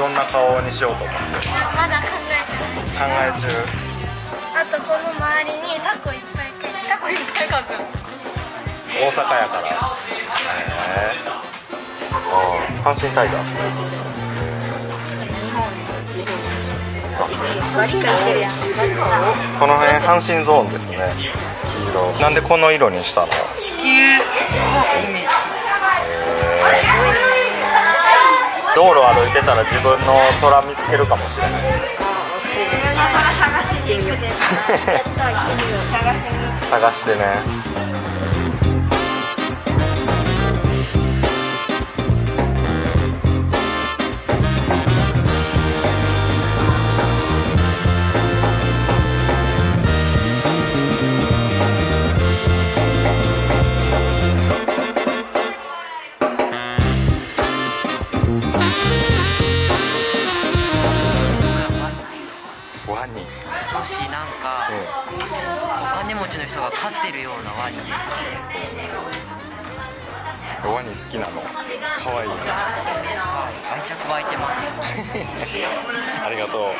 どんな顔にしようと思ってまだ考えてない考え中あとこの周りにタコいっぱい描いてタコいっぱい描く大阪やから。へえああ阪神タイガース。この辺阪神ゾーンですね。黄色。なんでこの色にしたの地球をたら自分の虎見つけるかもしれない行ってみよう探ワニ。少しなんかお金持ちの人が飼ってるようなワニ。ですワニ好きなの。可愛いね。愛着湧いてます。ありがとう